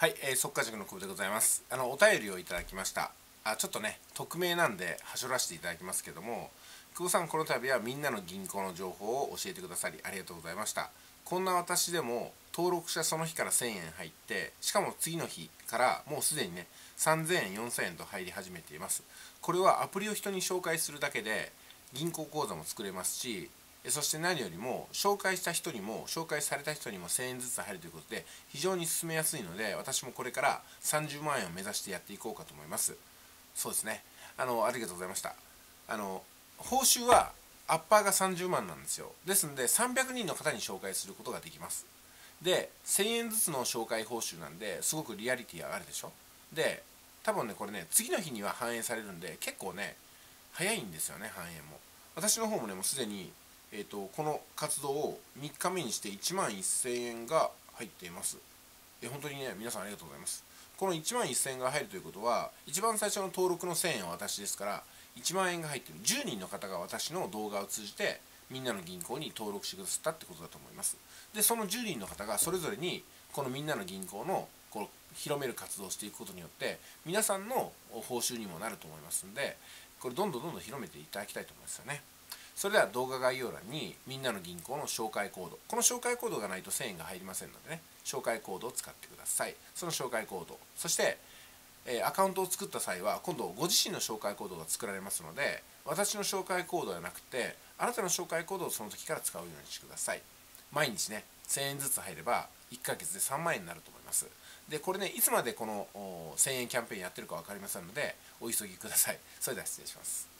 はい、えー、速稼塾の久保でございます。あの、お便りをいただきました。あ、ちょっとね、匿名なんで、はしょらせていただきますけども、久保さん、この度はみんなの銀行の情報を教えてくださり、ありがとうございました。こんな私でも、登録者その日から1000円入って、しかも次の日からもうすでにね、3000円、4000円と入り始めています。これはアプリを人に紹介するだけで、銀行口座も作れますし、そして何よりも紹介した人にも紹介された人にも1000円ずつ入るということで非常に進めやすいので私もこれから30万円を目指してやっていこうかと思います。そうですね。あのありがとうございました。あの報酬はアッパーが30万なんですよ。ですので300人の方に紹介することができます。で1000円ずつの紹介報酬なんですごくリアリティ上がるでしょ。で多分ねこれね次の日には反映されるんで結構ね早いんですよね反映も。私の方もねもうすでにえーと、この活動を3日目にして1万1000円が入っています。え本当にね、皆さんありがとうございます。この1万1000円が入るということは、一番最初の登録の1000円は私ですから、1万円が入ってる10人の方が私の動画を通じて、みんなの銀行に登録してくださったってことだと思います。で、その10人の方がそれぞれに、このみんなの銀行のこの広める活動をしていくことによって、皆さんの報酬にもなると思いますんで、これどんどんどんどん広めていただきたいと思いますよね。それでは動画概要欄にみんなの銀行の紹介コード。この紹介コードがないと1000円が入りませんのでね。紹介コードを使ってください。その紹介コードそして、えアカウントを作った際は今度ご自身の紹介コードが作られますので私の紹介コードではなくてあなたの紹介コードをその時から使うようにしてください。毎日ね1000円ずつ入れば1ヶ月で3万円になると思います。でこれねいつまでこの1000円キャンペーンやってるか分かりませんのでお急ぎください。それでは失礼します。